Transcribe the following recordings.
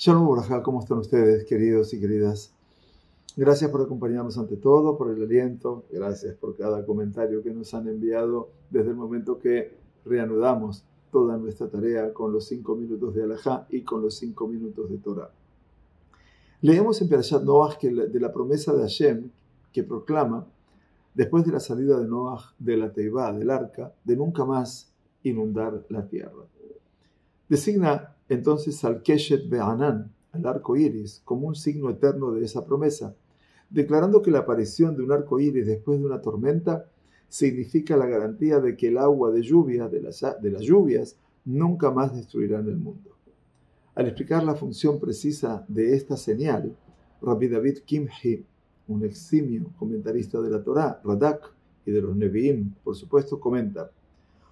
Shalom Borajá, ¿cómo están ustedes, queridos y queridas? Gracias por acompañarnos ante todo, por el aliento, gracias por cada comentario que nos han enviado desde el momento que reanudamos toda nuestra tarea con los cinco minutos de Alajá y con los cinco minutos de Torah. Leemos en Perashat Noach que de la promesa de Hashem que proclama, después de la salida de Noach de la Teibá, del arca, de nunca más inundar la tierra. Designa entonces al Keshet Be'anan, al arco iris, como un signo eterno de esa promesa, declarando que la aparición de un arco iris después de una tormenta significa la garantía de que el agua de lluvia, de las, lluvias, nunca más destruirán el mundo. Al explicar la función precisa de esta señal, Rabbi David Kimhi, un eximio comentarista de la Torá, Radak y de los Nevi'im, por supuesto, comenta: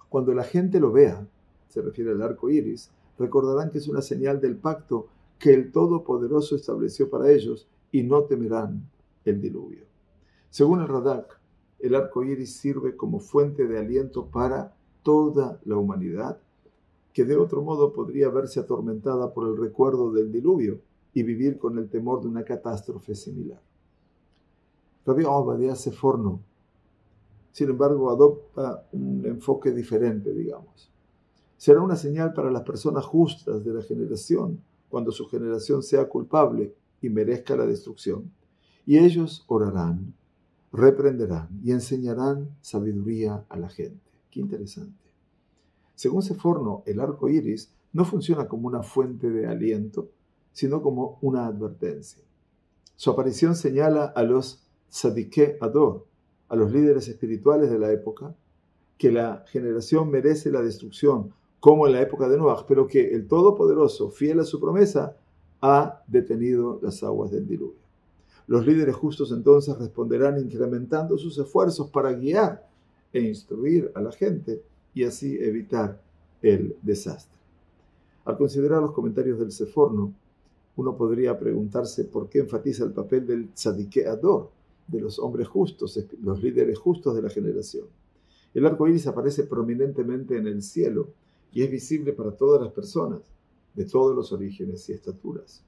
Cuando la gente lo vea, se refiere al arco iris, recordarán que es una señal del pacto que el Todopoderoso estableció para ellos y no temerán el diluvio. Según el Radak, el arco iris sirve como fuente de aliento para toda la humanidad, que de otro modo podría verse atormentada por el recuerdo del diluvio y vivir con el temor de una catástrofe similar. Rabbi Obadiah Seforno, sin embargo, adopta un enfoque diferente, digamos será una señal para las personas justas de la generación cuando su generación sea culpable y merezca la destrucción. Y ellos orarán, reprenderán y enseñarán sabiduría a la gente. Qué interesante. Según Seforno, el arco iris no funciona como una fuente de aliento, sino como una advertencia. Su aparición señala a los Sadique Ador, a los líderes espirituales de la época, que la generación merece la destrucción como en la época de Noah, pero que el Todopoderoso, fiel a su promesa, ha detenido las aguas del diluvio. Los líderes justos entonces responderán incrementando sus esfuerzos para guiar e instruir a la gente y así evitar el desastre. Al considerar los comentarios del Seforno, uno podría preguntarse por qué enfatiza el papel del tzadikeador, de los hombres justos, los líderes justos de la generación. El arco iris aparece prominentemente en el cielo y es visible para todas las personas, de todos los orígenes y estaturas.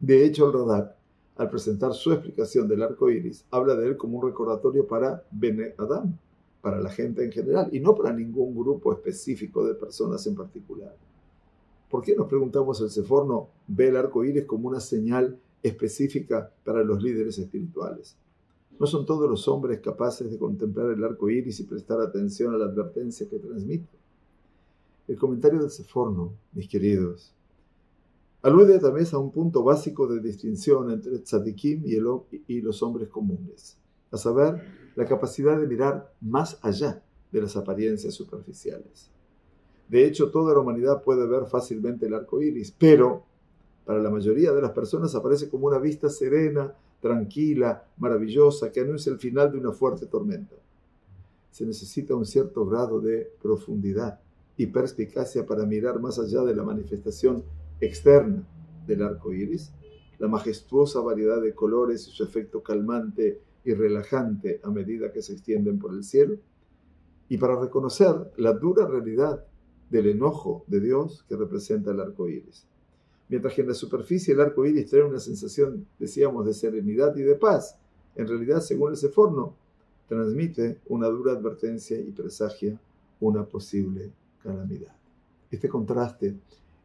De hecho, el Radak, al presentar su explicación del arco iris, habla de él como un recordatorio para Bene Adam, para la gente en general, y no para ningún grupo específico de personas en particular. ¿Por qué nos preguntamos el Seforno ve el arco iris como una señal específica para los líderes espirituales? ¿No son todos los hombres capaces de contemplar el arco iris y prestar atención a la advertencia que transmite? El comentario del Seforno, mis queridos, alude también a un punto básico de distinción entre tzadikim y los hombres comunes, a saber, la capacidad de mirar más allá de las apariencias superficiales. De hecho, toda la humanidad puede ver fácilmente el arco iris, pero para la mayoría de las personas aparece como una vista serena, tranquila, maravillosa, que anuncia el final de una fuerte tormenta. Se necesita un cierto grado de profundidad y perspicacia para mirar más allá de la manifestación externa del arco iris, la majestuosa variedad de colores y su efecto calmante y relajante a medida que se extienden por el cielo, y para reconocer la dura realidad del enojo de Dios que representa el arco iris. Mientras que en la superficie el arco iris trae una sensación, decíamos, de serenidad y de paz, en realidad, según ese forno, transmite una dura advertencia y presagia una posible calamidad. Este contraste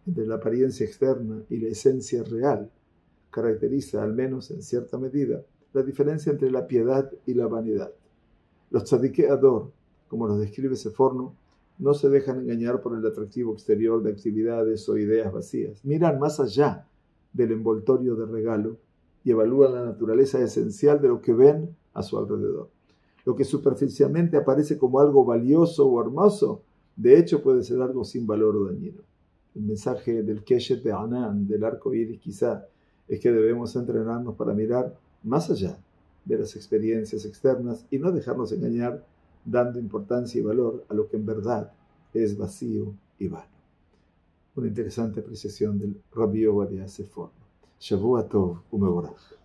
entre la apariencia externa y la esencia real caracteriza, al menos en cierta medida, la diferencia entre la piedad y la vanidad. Los tzadike ador, como los describe ese forno, no se dejan engañar por el atractivo exterior de actividades o ideas vacías. Miran más allá del envoltorio de regalo y evalúan la naturaleza esencial de lo que ven a su alrededor. Lo que superficialmente aparece como algo valioso o hermoso de hecho, puede ser algo sin valor o dañino. El mensaje del Keshet de Anan, del arco iris, quizá, es que debemos entrenarnos para mirar más allá de las experiencias externas y no dejarnos engañar dando importancia y valor a lo que en verdad es vacío y vano. Una interesante apreciación del Rabbi Obadiah Sefor. Shavuot Tov Umevorach.